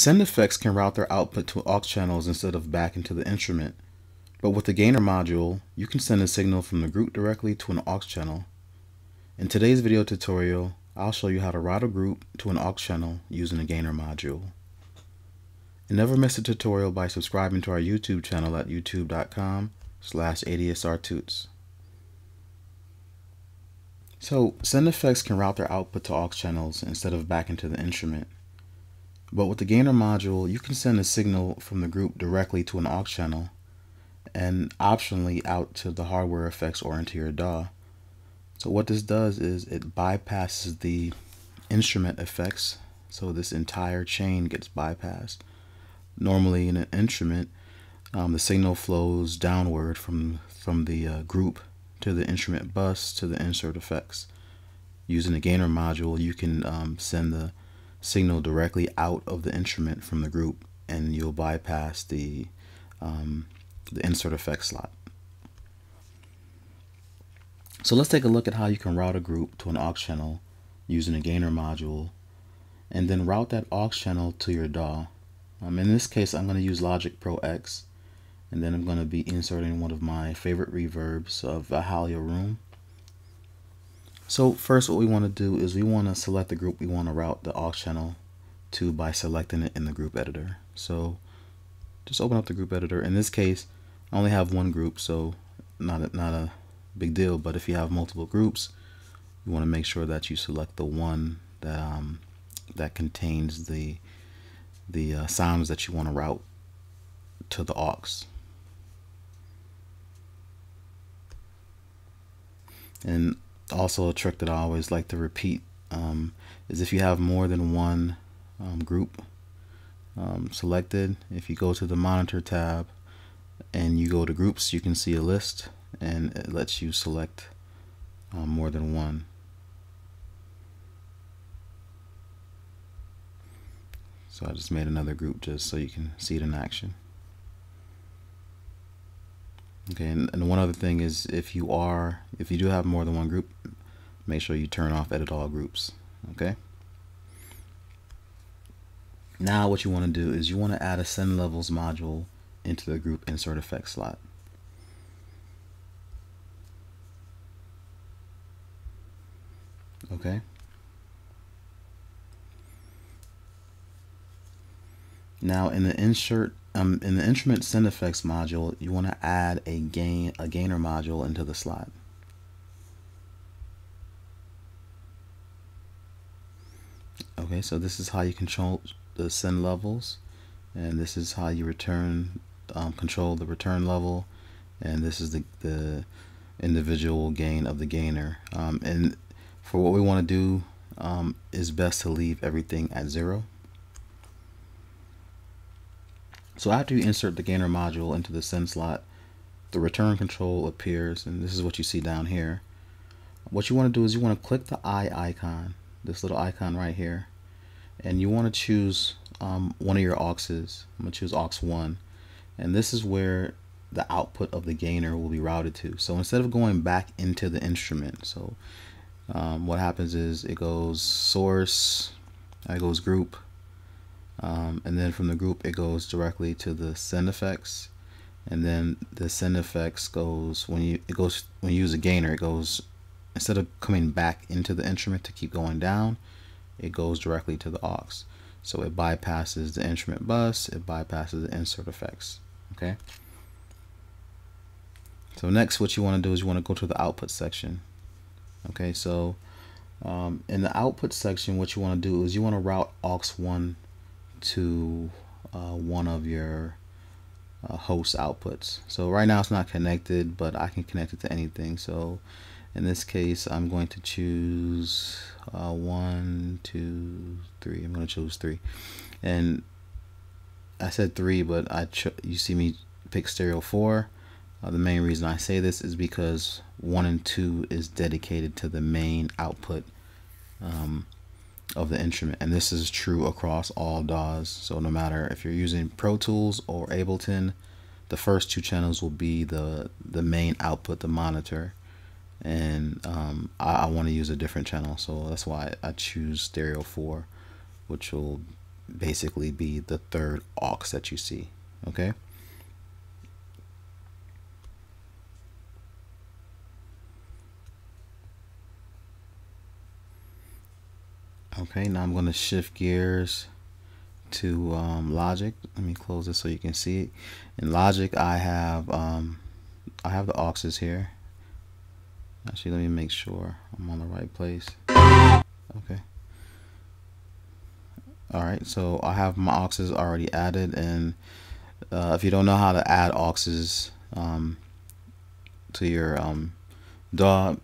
Send effects can route their output to aux channels instead of back into the instrument. But with the gainer module, you can send a signal from the group directly to an aux channel. In today's video tutorial, I'll show you how to route a group to an aux channel using the gainer module. And never miss a tutorial by subscribing to our YouTube channel at youtube.com slash adsrtuts. So, send effects can route their output to aux channels instead of back into the instrument. But with the gainer module, you can send a signal from the group directly to an aux channel and optionally out to the hardware effects or into your DAW. So what this does is it bypasses the instrument effects. So this entire chain gets bypassed. Normally in an instrument, um, the signal flows downward from, from the uh, group to the instrument bus to the insert effects. Using the gainer module, you can um, send the signal directly out of the instrument from the group and you'll bypass the um, the insert effect slot. So let's take a look at how you can route a group to an aux channel using a gainer module and then route that aux channel to your DAW. Um, in this case, I'm going to use Logic Pro X and then I'm going to be inserting one of my favorite reverbs of Valhalla Room. So first what we want to do is we want to select the group we want to route the aux channel to by selecting it in the group editor. So just open up the group editor. In this case, I only have one group, so not a, not a big deal. But if you have multiple groups, you want to make sure that you select the one that um, that contains the the uh, sounds that you want to route to the aux. And also a trick that I always like to repeat um, is if you have more than one um, group um, selected, if you go to the monitor tab and you go to groups, you can see a list and it lets you select um, more than one. So I just made another group just so you can see it in action. Okay, and, and one other thing is if you are, if you do have more than one group, make sure you turn off edit all groups. Okay. Now what you want to do is you want to add a send levels module into the group insert effect slot. Okay. Now in the insert um, in the instrument send effects module, you want to add a gain a gainer module into the slot. Okay, so this is how you control the send levels, and this is how you return um, control the return level, and this is the the individual gain of the gainer. Um, and for what we want to do, um, is best to leave everything at zero. So after you insert the gainer module into the send slot, the return control appears, and this is what you see down here. What you want to do is you want to click the eye icon, this little icon right here, and you want to choose um, one of your auxes. I'm going to choose aux 1, and this is where the output of the gainer will be routed to. So instead of going back into the instrument, so um, what happens is it goes source, it goes group, um, and then from the group it goes directly to the send effects. And then the send effects goes when you it goes when you use a gainer it goes instead of coming back into the instrument to keep going down it goes directly to the aux. So it bypasses the instrument bus it bypasses the insert effects okay? So next what you want to do is you want to go to the output section okay? So um, in the output section what you want to do is you want to route aux 1 to uh, one of your uh, host outputs. So right now it's not connected, but I can connect it to anything. So in this case, I'm going to choose uh, one, two, three. I'm going to choose three. And I said three, but I you see me pick stereo four. Uh, the main reason I say this is because one and two is dedicated to the main output um, of the instrument and this is true across all DAWs so no matter if you're using Pro Tools or Ableton the first two channels will be the the main output the monitor and um, I, I want to use a different channel so that's why I choose stereo 4 which will basically be the third aux that you see. Okay. Okay, now I'm going to shift gears to um, Logic. Let me close this so you can see it. In Logic, I have um, I have the auxes here. Actually, let me make sure I'm on the right place. Okay. All right, so I have my auxes already added, and uh, if you don't know how to add auxes um, to your um, DAW,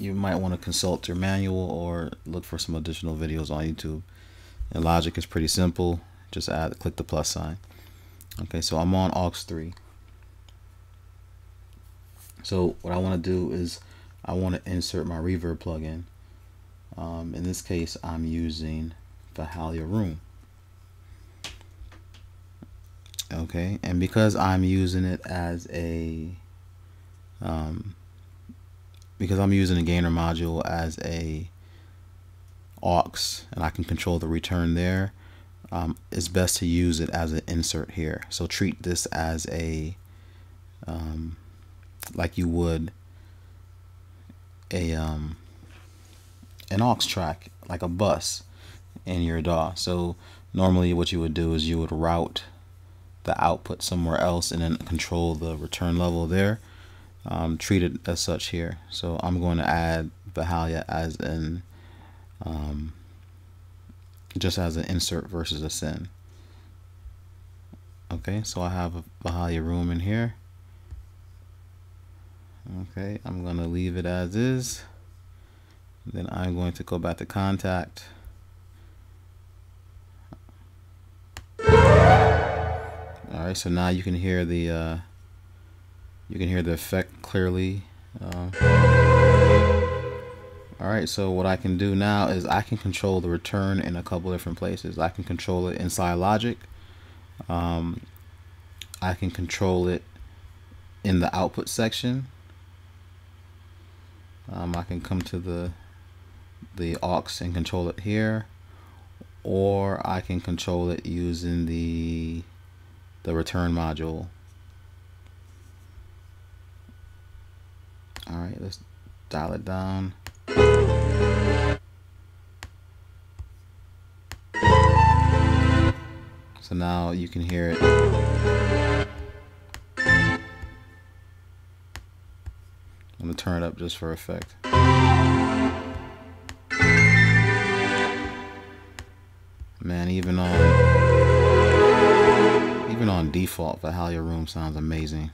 you might want to consult your manual or look for some additional videos on YouTube. And Logic is pretty simple. Just add, click the plus sign. Okay, so I'm on aux 3. So what I want to do is I want to insert my reverb plugin. Um, in this case, I'm using the Valhalla Room. Okay, and because I'm using it as a um, because I'm using a gainer module as a aux and I can control the return there um, it's best to use it as an insert here. So treat this as a um, like you would a um, an aux track like a bus in your DAW so normally what you would do is you would route the output somewhere else and then control the return level there um, treated as such here. So I'm going to add Valhalla as an um, just as an insert versus a sin. Okay, so I have a Valhalla room in here. Okay, I'm going to leave it as is. Then I'm going to go back to Kontakt. All right, so now you can hear the uh, you can hear the effect clearly. Uh, all right, so what I can do now is I can control the return in a couple different places. I can control it inside Logic. Um, I can control it in the output section. Um, I can come to the the aux and control it here, or I can control it using the the return module. All right, let's dial it down. So now you can hear it. I'm gonna turn it up just for effect. Man, even on even on default, the Valhalla Room sounds amazing.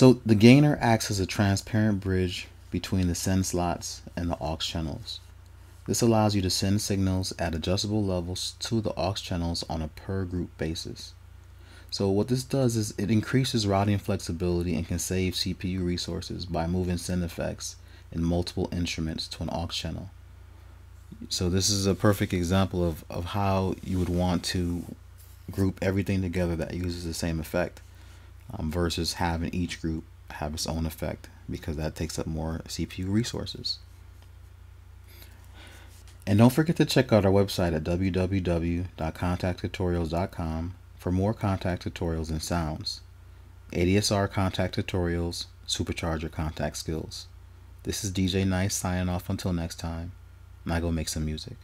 So the gainer acts as a transparent bridge between the send slots and the aux channels. This allows you to send signals at adjustable levels to the aux channels on a per group basis. So what this does is it increases routing flexibility and can save CPU resources by moving send effects in multiple instruments to an aux channel. So this is a perfect example of, of how you would want to group everything together that uses the same effect um, versus having each group have its own effect because that takes up more CPU resources. And don't forget to check out our website at www.kontakttutorials.com for more Kontakt tutorials and sounds. ADSR Kontakt tutorials, supercharge your Kontakt skills. This is DJ Nice signing off until next time. I go make some music.